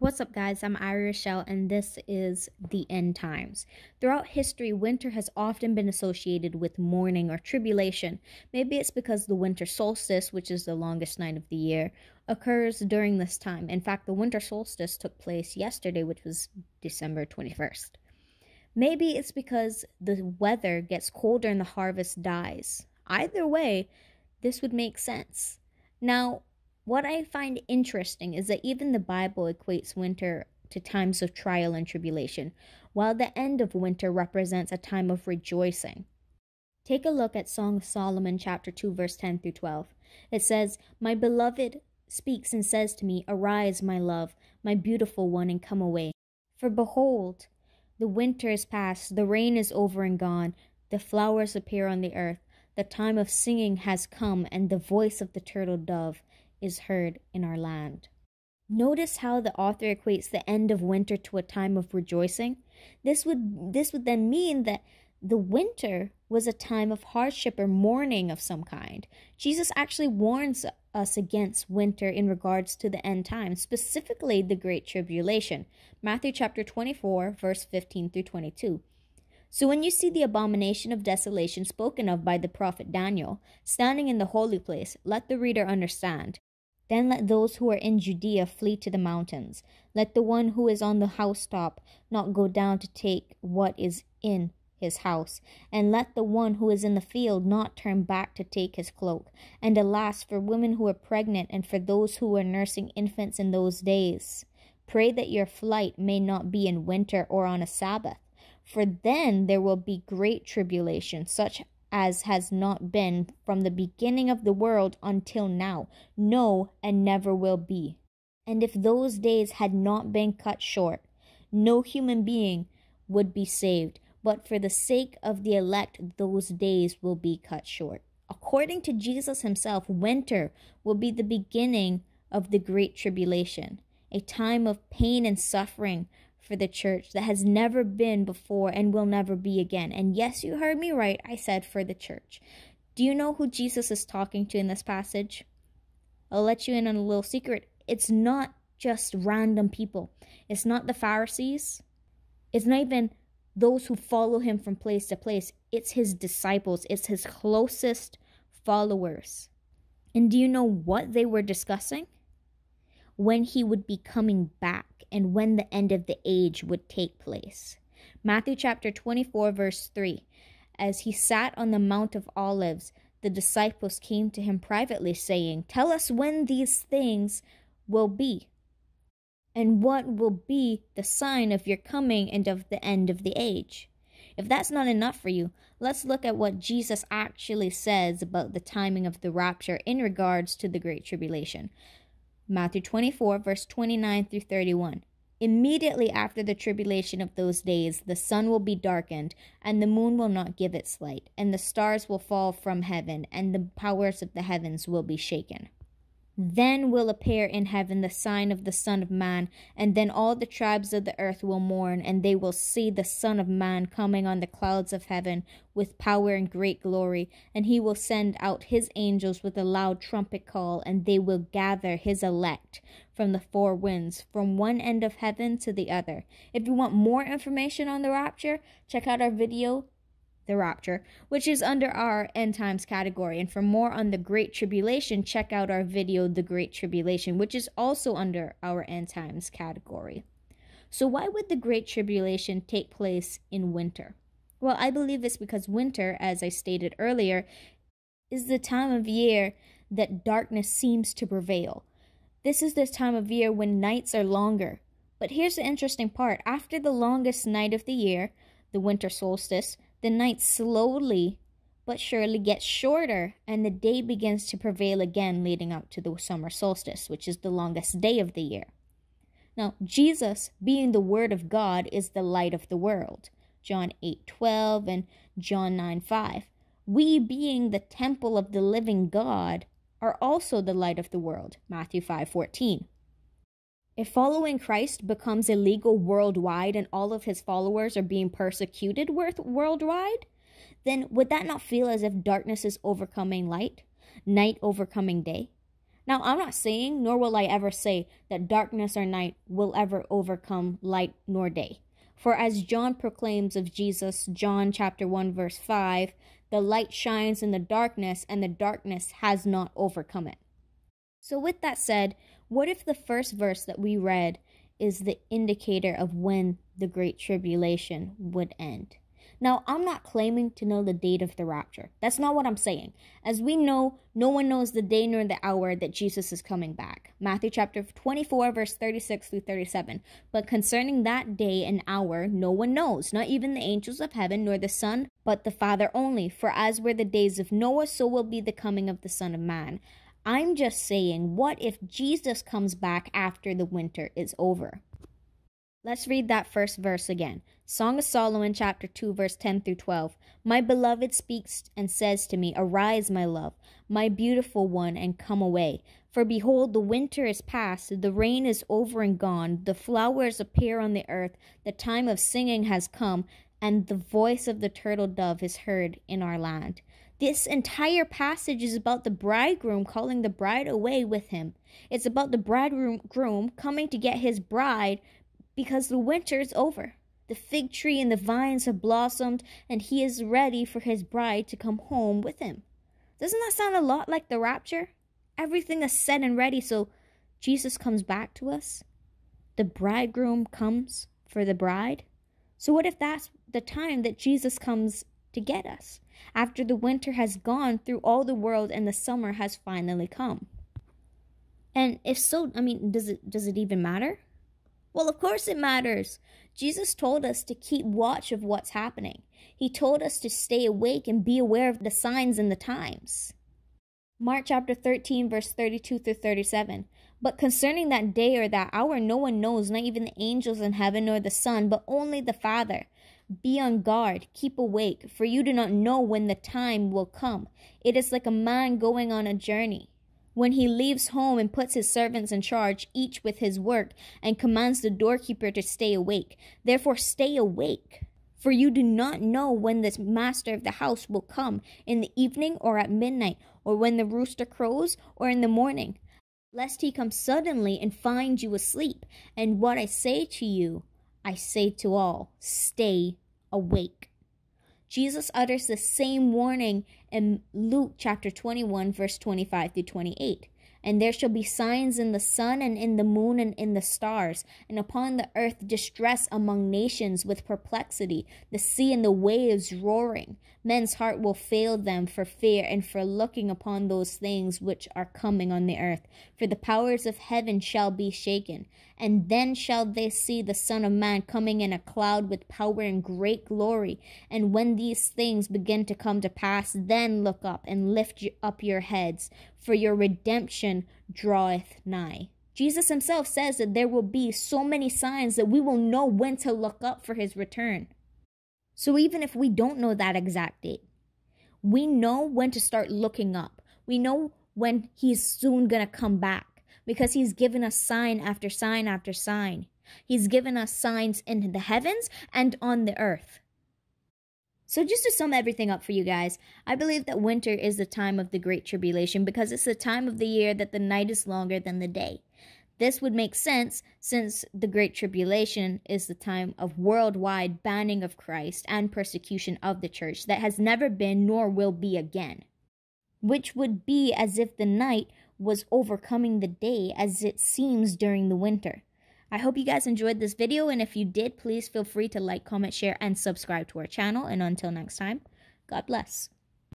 What's up, guys? I'm Arie Rashelle, and this is the end times. Throughout history, winter has often been associated with mourning or tribulation. Maybe it's because the winter solstice, which is the longest night of the year, occurs during this time. In fact, the winter solstice took place yesterday, which was December 21st. Maybe it's because the weather gets colder and the harvest dies. Either way, this would make sense. Now, what I find interesting is that even the Bible equates winter to times of trial and tribulation, while the end of winter represents a time of rejoicing. Take a look at Song of Solomon, chapter 2, verse 10 through 12. It says, My beloved speaks and says to me, Arise, my love, my beautiful one, and come away. For behold, the winter is past, the rain is over and gone, the flowers appear on the earth, the time of singing has come, and the voice of the turtle dove is heard in our land. Notice how the author equates the end of winter to a time of rejoicing. This would this would then mean that the winter was a time of hardship or mourning of some kind. Jesus actually warns us against winter in regards to the end times, specifically the great tribulation. Matthew chapter 24 verse 15 through 22. So when you see the abomination of desolation spoken of by the prophet Daniel standing in the holy place, let the reader understand. Then let those who are in Judea flee to the mountains. Let the one who is on the housetop not go down to take what is in his house. And let the one who is in the field not turn back to take his cloak. And alas, for women who are pregnant and for those who are nursing infants in those days. Pray that your flight may not be in winter or on a Sabbath. For then there will be great tribulation, such as has not been from the beginning of the world until now, no, and never will be. And if those days had not been cut short, no human being would be saved, but for the sake of the elect, those days will be cut short. According to Jesus himself, winter will be the beginning of the great tribulation, a time of pain and suffering for the church that has never been before and will never be again. And yes, you heard me right. I said for the church. Do you know who Jesus is talking to in this passage? I'll let you in on a little secret. It's not just random people, it's not the Pharisees, it's not even those who follow him from place to place. It's his disciples, it's his closest followers. And do you know what they were discussing? When he would be coming back and when the end of the age would take place. Matthew chapter 24, verse 3. As he sat on the Mount of Olives, the disciples came to him privately, saying, Tell us when these things will be, and what will be the sign of your coming and of the end of the age. If that's not enough for you, let's look at what Jesus actually says about the timing of the rapture in regards to the Great Tribulation. Matthew 24, verse 29 through 31. Immediately after the tribulation of those days, the sun will be darkened, and the moon will not give its light, and the stars will fall from heaven, and the powers of the heavens will be shaken. Then will appear in heaven the sign of the Son of Man, and then all the tribes of the earth will mourn, and they will see the Son of Man coming on the clouds of heaven with power and great glory. And he will send out his angels with a loud trumpet call, and they will gather his elect from the four winds, from one end of heaven to the other. If you want more information on the rapture, check out our video the rapture, which is under our end times category. And for more on the Great Tribulation, check out our video, The Great Tribulation, which is also under our end times category. So, why would the Great Tribulation take place in winter? Well, I believe it's because winter, as I stated earlier, is the time of year that darkness seems to prevail. This is the time of year when nights are longer. But here's the interesting part after the longest night of the year, the winter solstice, the night slowly but surely gets shorter, and the day begins to prevail again, leading up to the summer solstice, which is the longest day of the year. Now, Jesus, being the Word of God, is the light of the world. John 8 12 and John 9 5. We, being the temple of the living God, are also the light of the world. Matthew 5 14. If following Christ becomes illegal worldwide and all of his followers are being persecuted worldwide, then would that not feel as if darkness is overcoming light, night overcoming day? Now, I'm not saying, nor will I ever say, that darkness or night will ever overcome light nor day. For as John proclaims of Jesus, John chapter 1 verse 5, the light shines in the darkness and the darkness has not overcome it. So with that said, what if the first verse that we read is the indicator of when the great tribulation would end? Now, I'm not claiming to know the date of the rapture. That's not what I'm saying. As we know, no one knows the day nor the hour that Jesus is coming back. Matthew chapter 24, verse 36 through 37. But concerning that day and hour, no one knows, not even the angels of heaven, nor the Son, but the Father only. For as were the days of Noah, so will be the coming of the Son of Man. I'm just saying, what if Jesus comes back after the winter is over? Let's read that first verse again. Song of Solomon, chapter 2, verse 10 through 12. My beloved speaks and says to me, Arise, my love, my beautiful one, and come away. For behold, the winter is past, the rain is over and gone, the flowers appear on the earth, the time of singing has come, and the voice of the turtle dove is heard in our land. This entire passage is about the bridegroom calling the bride away with him. It's about the bridegroom coming to get his bride because the winter is over. The fig tree and the vines have blossomed, and he is ready for his bride to come home with him. Doesn't that sound a lot like the rapture? Everything is set and ready, so Jesus comes back to us. The bridegroom comes for the bride. So, what if that's the time that Jesus comes to get us? After the winter has gone through all the world and the summer has finally come. And if so, I mean, does it does it even matter? Well, of course it matters. Jesus told us to keep watch of what's happening. He told us to stay awake and be aware of the signs and the times. Mark chapter 13, verse 32 through 37. But concerning that day or that hour, no one knows, not even the angels in heaven nor the Son, but only the Father. Be on guard, keep awake, for you do not know when the time will come. It is like a man going on a journey when he leaves home and puts his servants in charge, each with his work, and commands the doorkeeper to stay awake. Therefore, stay awake. For you do not know when the master of the house will come, in the evening or at midnight, or when the rooster crows, or in the morning, lest he come suddenly and find you asleep. And what I say to you, I say to all stay awake. Jesus utters the same warning in Luke chapter 21, verse 25 through 28. And there shall be signs in the sun and in the moon and in the stars, and upon the earth distress among nations with perplexity, the sea and the waves roaring. Men's heart will fail them for fear and for looking upon those things which are coming on the earth. For the powers of heaven shall be shaken. And then shall they see the Son of Man coming in a cloud with power and great glory. And when these things begin to come to pass, then look up and lift up your heads, for your redemption draweth nigh. Jesus himself says that there will be so many signs that we will know when to look up for his return. So even if we don't know that exact date, we know when to start looking up. We know when he's soon going to come back because he's given us sign after sign after sign. He's given us signs in the heavens and on the earth. So, just to sum everything up for you guys, I believe that winter is the time of the Great Tribulation because it's the time of the year that the night is longer than the day. This would make sense since the Great Tribulation is the time of worldwide banning of Christ and persecution of the church that has never been nor will be again. Which would be as if the night was overcoming the day as it seems during the winter. I hope you guys enjoyed this video, and if you did, please feel free to like, comment, share, and subscribe to our channel. And until next time, God bless.